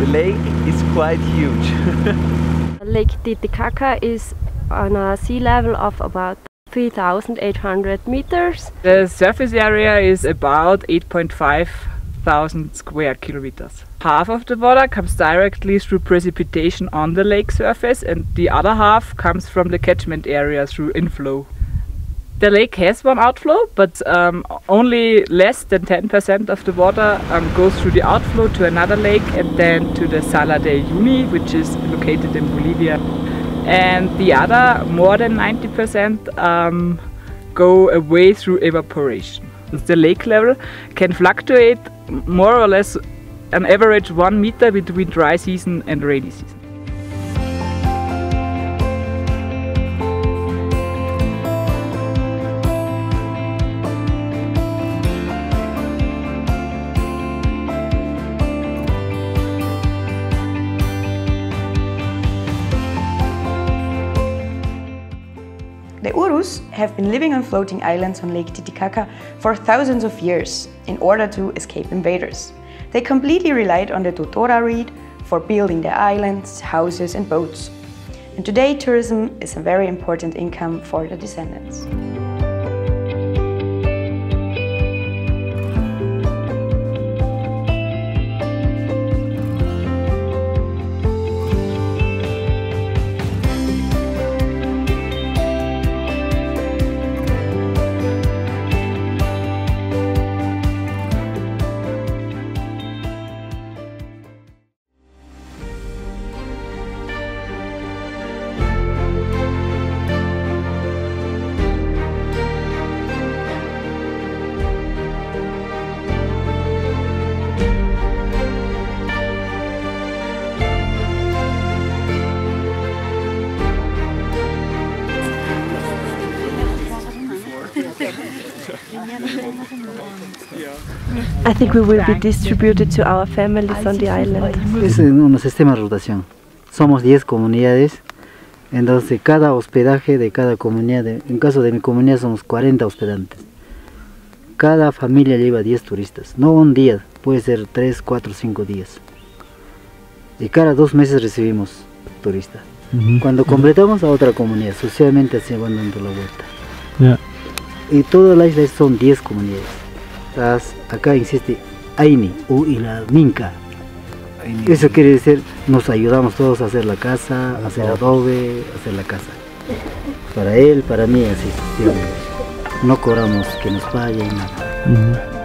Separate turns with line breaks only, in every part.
The lake is quite huge.
lake Titicaca is on a sea level of about 3,800 meters.
The surface area is about 8.5 thousand square kilometers. Half of the water comes directly through precipitation on the lake surface and the other half comes from the catchment area through inflow. The lake has one outflow, but um, only less than 10% of the water um, goes through the outflow to another lake and then to the Salar de Uyuni, which is located in Bolivia. And the other, more than 90%, um, go away through evaporation. The lake level can fluctuate more or less an average one meter between dry season and rainy season.
Have been living on floating islands on Lake Titicaca for thousands of years in order to escape invaders. They completely relied on the Totora reed for building their islands, houses and boats. And today tourism is a very important income for the descendants.
I think we will be distributed to our families on the island.
Es en un sistema de rotación. Somos 10 comunidades, entonces cada hospedaje de cada comunidad, en caso de mi comunidad somos 40 hospedantes. Cada familia lleva 10 turistas, no un día, puede ser 3, 4, 5 días. Y cada dos meses recibimos turistas. Cuando completamos a otra comunidad, sucesivamente así van dando la vuelta. Y toda la isla son 10 comunidades. acá insiste Aini u y la Minca. Eso quiere decir, nos ayudamos todos a hacer la casa, a hacer adobe, a hacer la casa. Para él, para mí, así. No cobramos que nos pague nada.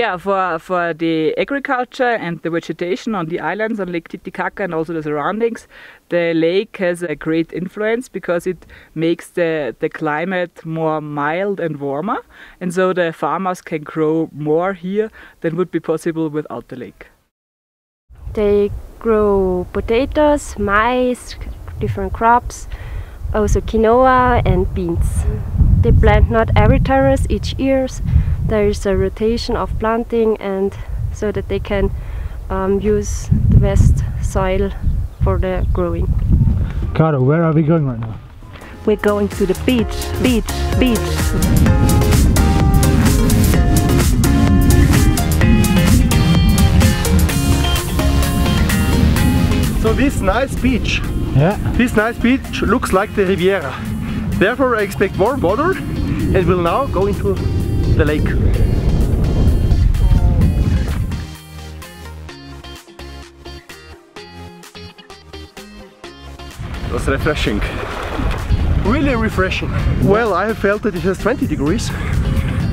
Yeah, for, for the agriculture and the vegetation on the islands on Lake Titicaca and also the surroundings, the lake has a great influence because it makes the, the climate more mild and warmer. And so the farmers can grow more here than would be possible without the lake.
They grow potatoes, maize, different crops, also quinoa and beans. They plant not every terrace each year. There is a rotation of planting and so that they can um, use the best soil for the growing.
Caro, where are we going right now?
We're going to the beach, beach, beach.
So this nice beach,
Yeah.
this nice beach looks like the Riviera. Therefore I expect more water and will now go into the lake. It was refreshing. Really refreshing. Well, I have felt that it has 20 degrees.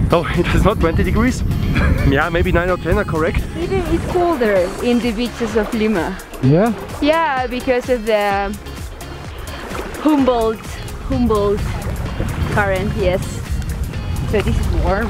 Oh, it has not 20 degrees. yeah, maybe 9 or 10 are correct.
It's colder in the beaches of Lima.
Yeah?
Yeah, because of the Humboldt, Humboldt current, yes. So this is warm.